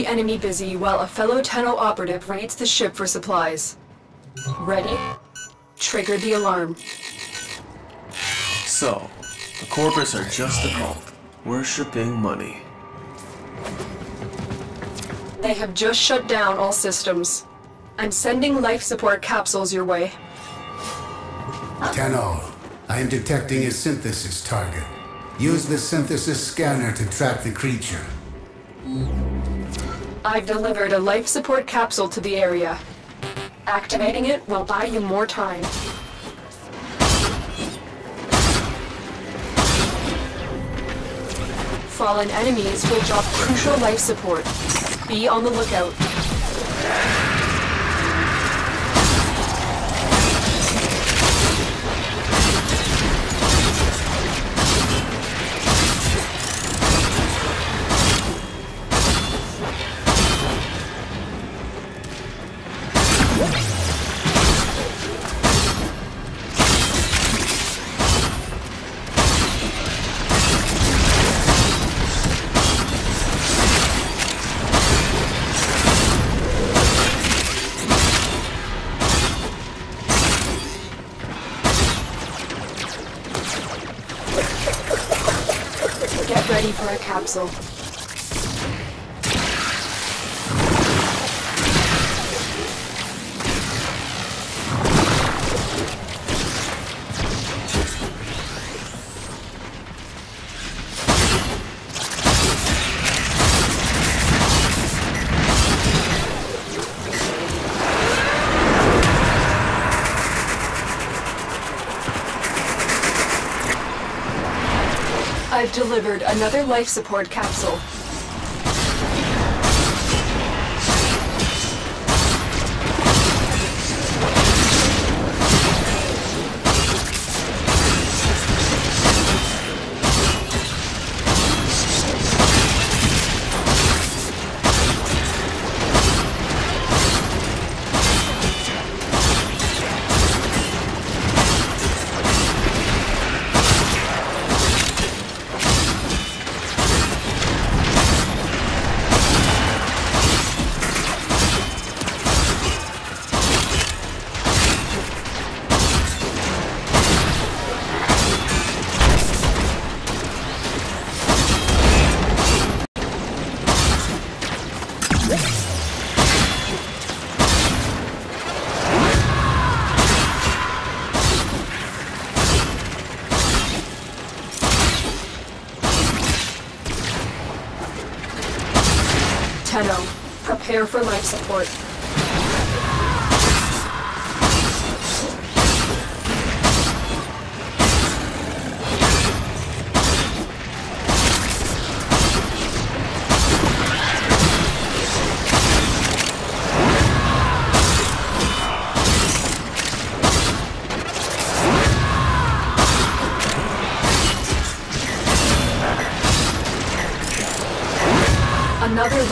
the enemy busy while a fellow Tenno operative raids the ship for supplies. Ready? Trigger the alarm. So, the Corpus are just a cult, worshipping money. They have just shut down all systems. I'm sending life support capsules your way. Tenno, I am detecting a synthesis target. Use the synthesis scanner to track the creature. I've delivered a life support capsule to the area. Activating it will buy you more time. Fallen enemies will drop crucial life support. Be on the lookout. Capsule. Delivered another life support capsule. For life support.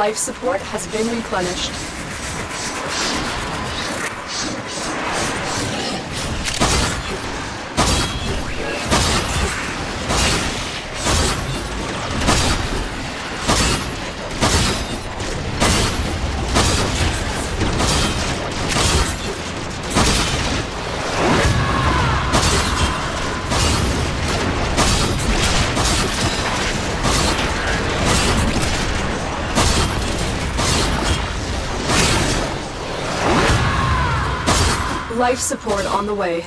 Life support has been replenished. Life support on the way.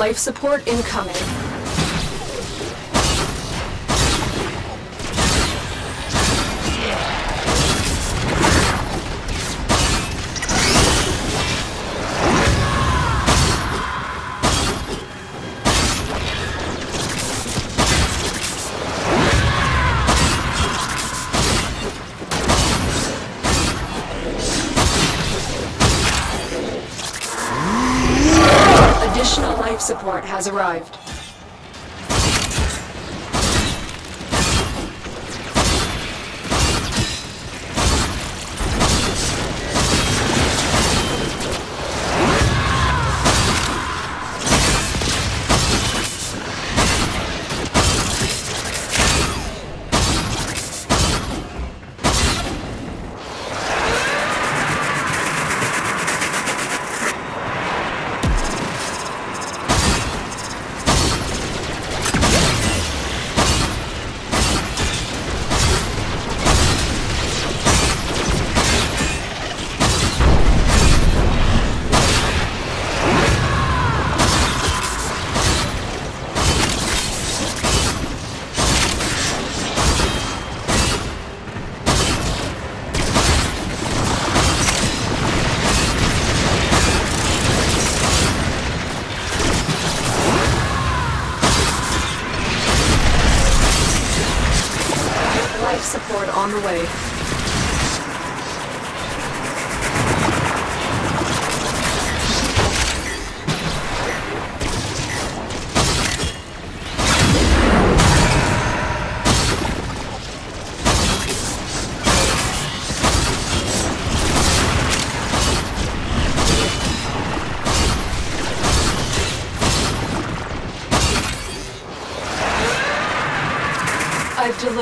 Life support incoming. Support has arrived. On the way.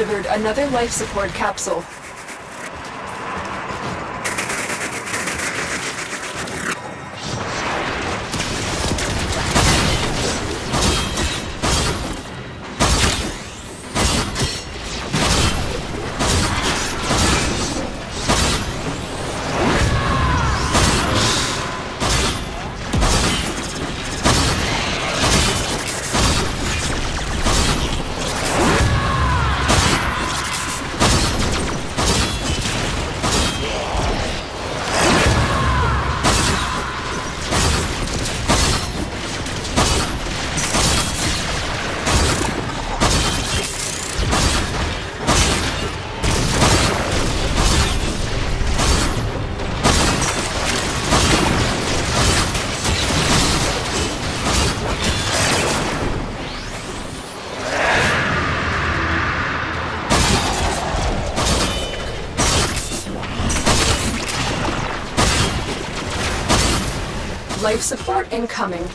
Delivered another life support capsule. Life support incoming.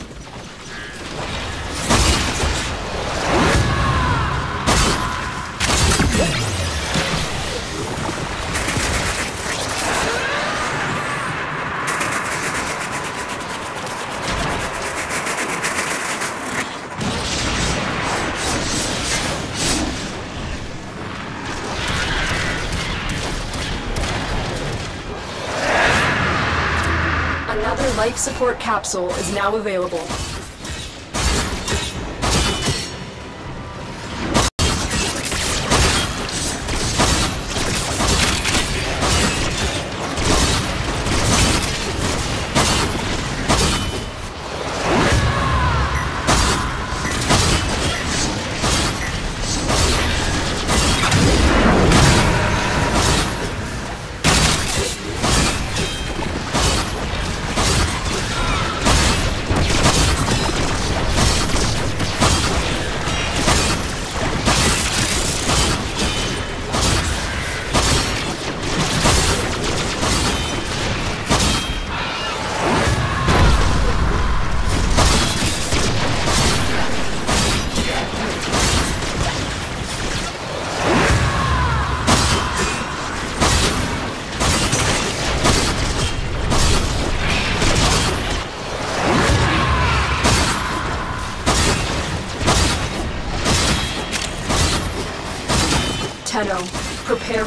Support capsule is now available.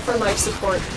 For life support.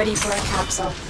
Ready for a capsule.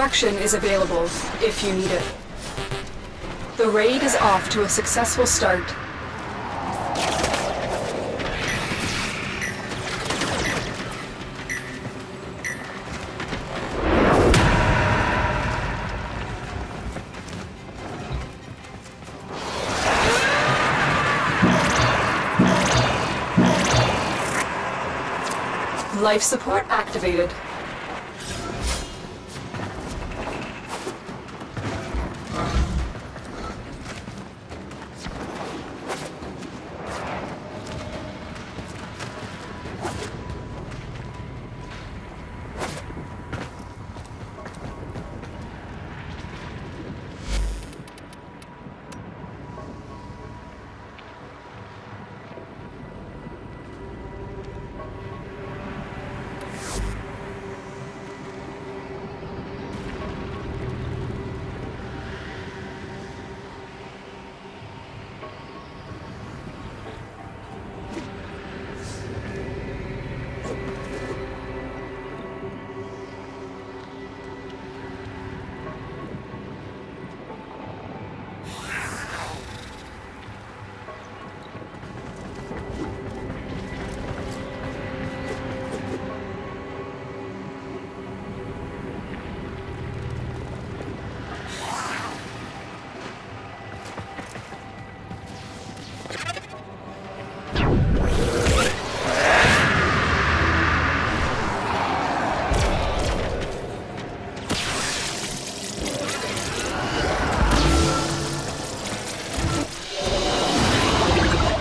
Extraction is available if you need it. The raid is off to a successful start. Life support activated.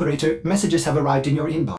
Operator, messages have arrived in your inbox.